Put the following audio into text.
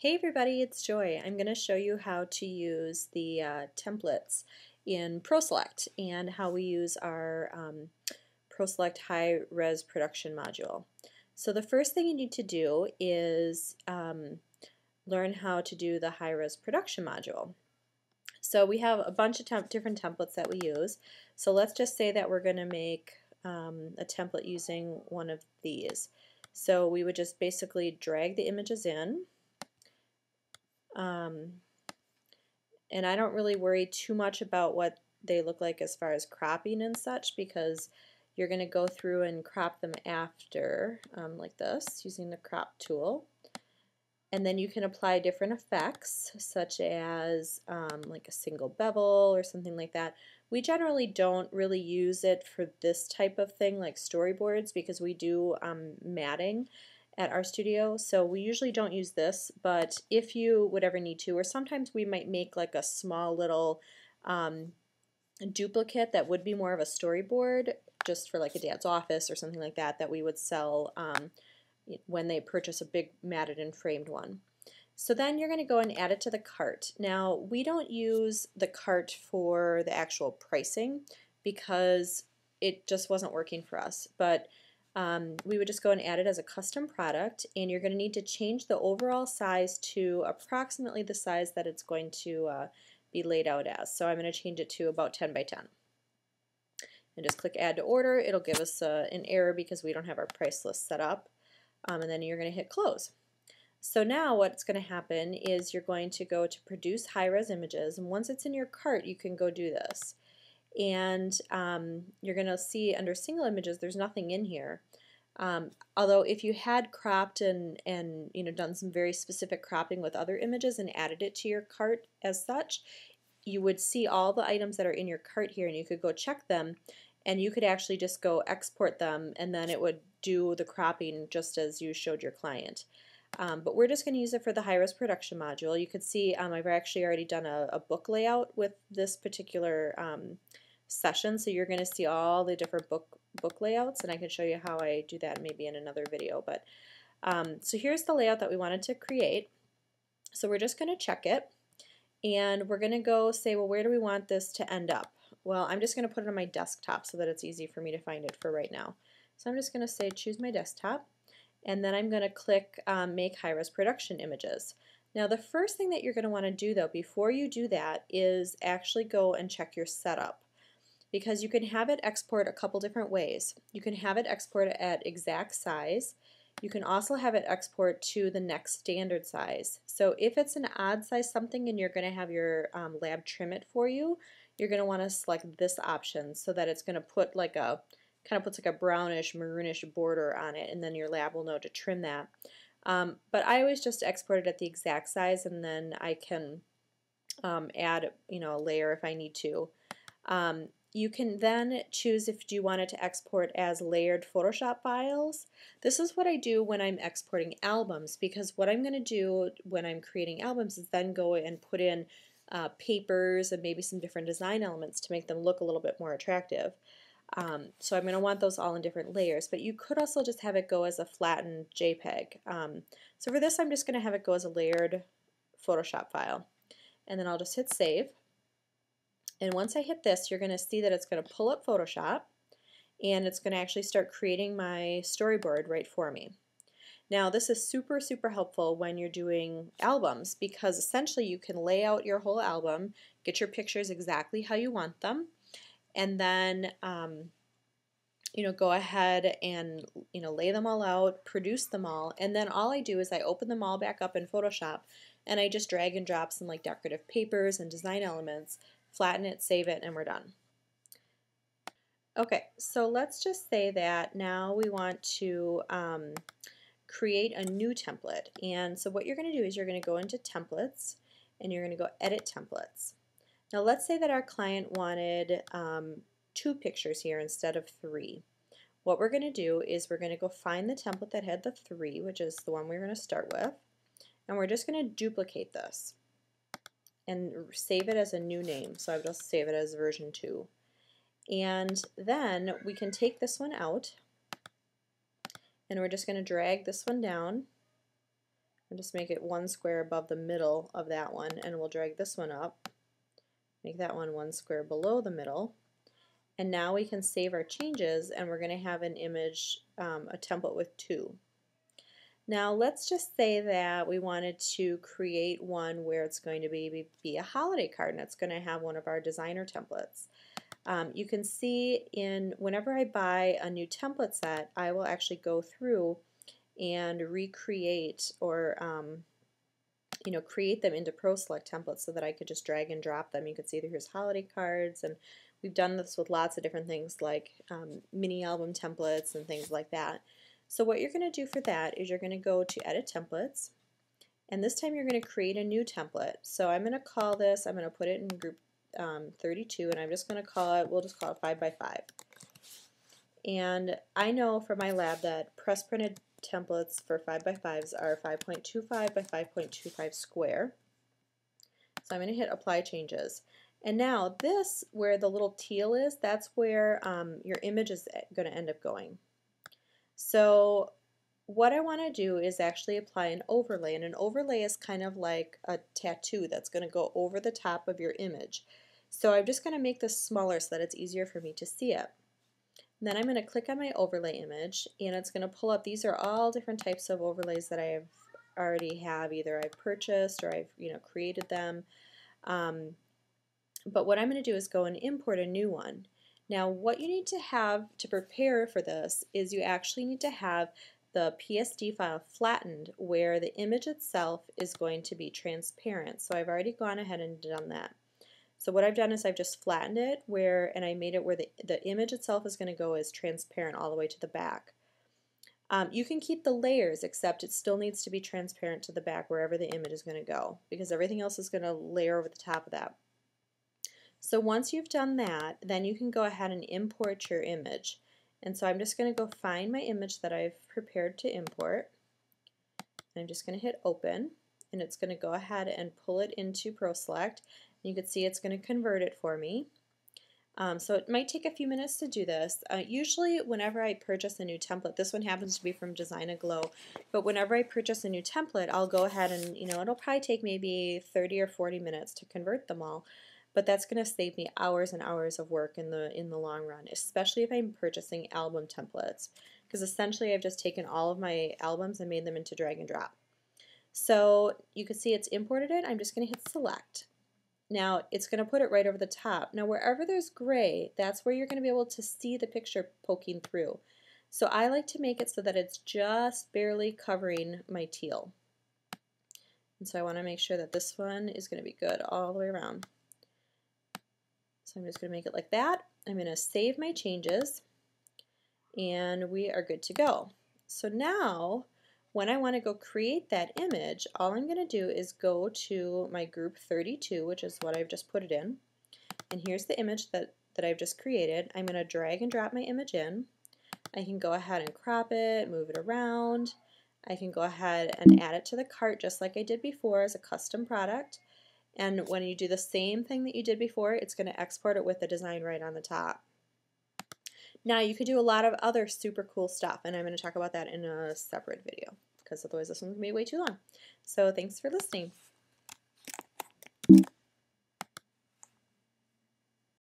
Hey everybody, it's Joy. I'm going to show you how to use the uh, templates in ProSelect and how we use our um, ProSelect High Res Production module. So the first thing you need to do is um, learn how to do the High Res Production module. So we have a bunch of temp different templates that we use. So let's just say that we're going to make um, a template using one of these. So we would just basically drag the images in um, and I don't really worry too much about what they look like as far as cropping and such because you're going to go through and crop them after um, like this using the crop tool and then you can apply different effects such as um, like a single bevel or something like that. We generally don't really use it for this type of thing like storyboards because we do um, matting at our studio, so we usually don't use this, but if you would ever need to, or sometimes we might make like a small little um, duplicate that would be more of a storyboard just for like a dad's office or something like that that we would sell um, when they purchase a big matted and framed one. So then you're going to go and add it to the cart. Now we don't use the cart for the actual pricing because it just wasn't working for us, but um, we would just go and add it as a custom product and you're going to need to change the overall size to approximately the size that it's going to uh, be laid out as. So I'm going to change it to about 10 by 10. And just click add to order. It'll give us uh, an error because we don't have our price list set up. Um, and then you're going to hit close. So now what's going to happen is you're going to go to produce high-res images and once it's in your cart you can go do this and um, you're going to see under single images there's nothing in here. Um, although if you had cropped and, and you know done some very specific cropping with other images and added it to your cart as such, you would see all the items that are in your cart here and you could go check them and you could actually just go export them and then it would do the cropping just as you showed your client. Um, but we're just going to use it for the high-res production module. You can see um, I've actually already done a, a, book layout with this particular um, session, so you're going to see all the different book book layouts, and I can show you how I do that maybe in another video. But um, So here's the layout that we wanted to create. So we're just going to check it, and we're going to go say, well, where do we want this to end up? Well, I'm just going to put it on my desktop so that it's easy for me to find it for right now. So I'm just going to say choose my desktop and then I'm going to click um, Make High-Res Production Images. Now the first thing that you're going to want to do though before you do that is actually go and check your setup because you can have it export a couple different ways. You can have it export at exact size. You can also have it export to the next standard size. So if it's an odd size something and you're going to have your um, lab trim it for you, you're going to want to select this option so that it's going to put like a kind of puts like a brownish, maroonish border on it, and then your lab will know to trim that. Um, but I always just export it at the exact size, and then I can um, add, you know, a layer if I need to. Um, you can then choose if you want it to export as layered Photoshop files. This is what I do when I'm exporting albums because what I'm going to do when I'm creating albums is then go and put in uh, papers and maybe some different design elements to make them look a little bit more attractive. Um, so I'm going to want those all in different layers, but you could also just have it go as a flattened JPEG. Um, so for this I'm just going to have it go as a layered Photoshop file. And then I'll just hit save. And once I hit this, you're going to see that it's going to pull up Photoshop and it's going to actually start creating my storyboard right for me. Now this is super super helpful when you're doing albums because essentially you can lay out your whole album, get your pictures exactly how you want them, and then um, you know go ahead and you know lay them all out produce them all and then all I do is I open them all back up in Photoshop and I just drag and drop some like decorative papers and design elements flatten it save it and we're done. Okay so let's just say that now we want to um, create a new template and so what you're going to do is you're going to go into templates and you're going to go edit templates now let's say that our client wanted um, two pictures here instead of three. What we're going to do is we're going to go find the template that had the three, which is the one we're going to start with, and we're just going to duplicate this and save it as a new name. So I'll just save it as version 2. And then we can take this one out and we're just going to drag this one down and just make it one square above the middle of that one and we'll drag this one up make that one one square below the middle and now we can save our changes and we're going to have an image um, a template with two now let's just say that we wanted to create one where it's going to be, be a holiday card and it's going to have one of our designer templates. Um, you can see in whenever I buy a new template set I will actually go through and recreate or um, you know create them into ProSelect templates so that I could just drag and drop them. You can see here's holiday cards and we've done this with lots of different things like um, mini album templates and things like that. So what you're going to do for that is you're going to go to Edit Templates, and this time you're going to create a new template. So I'm going to call this, I'm going to put it in group um, 32, and I'm just going to call it, we'll just call it 5 by 5 And I know from my lab that press printed templates for 5 by 5s are 5.25 by 5.25 square. So I'm going to hit Apply Changes. And now this, where the little teal is, that's where um, your image is going to end up going. So what I want to do is actually apply an overlay and an overlay is kind of like a tattoo that's going to go over the top of your image. So I'm just going to make this smaller so that it's easier for me to see it. Then I'm going to click on my overlay image and it's going to pull up, these are all different types of overlays that I have already have, either I've purchased or I've you know created them. Um, but what I'm going to do is go and import a new one. Now what you need to have to prepare for this is you actually need to have the PSD file flattened where the image itself is going to be transparent. So I've already gone ahead and done that. So what I've done is I've just flattened it where, and I made it where the, the image itself is going to go as transparent all the way to the back. Um, you can keep the layers except it still needs to be transparent to the back wherever the image is going to go because everything else is going to layer over the top of that. So once you've done that, then you can go ahead and import your image. And so I'm just going to go find my image that I've prepared to import. I'm just going to hit open and it's going to go ahead and pull it into ProSelect. You can see it's going to convert it for me. Um, so it might take a few minutes to do this. Uh, usually whenever I purchase a new template, this one happens to be from Design Aglow, but whenever I purchase a new template, I'll go ahead and, you know, it'll probably take maybe 30 or 40 minutes to convert them all but that's going to save me hours and hours of work in the in the long run, especially if I'm purchasing album templates because essentially I've just taken all of my albums and made them into drag and drop. So you can see it's imported it. I'm just going to hit select. Now it's going to put it right over the top. Now wherever there's gray, that's where you're going to be able to see the picture poking through. So I like to make it so that it's just barely covering my teal. And so I want to make sure that this one is going to be good all the way around. So I'm just going to make it like that. I'm going to save my changes and we are good to go. So now when I want to go create that image, all I'm going to do is go to my group 32, which is what I've just put it in. And here's the image that, that I've just created. I'm going to drag and drop my image in. I can go ahead and crop it, move it around. I can go ahead and add it to the cart just like I did before as a custom product. And when you do the same thing that you did before, it's going to export it with the design right on the top. Now you could do a lot of other super cool stuff, and I'm going to talk about that in a separate video, because otherwise this one's going to be way too long. So thanks for listening.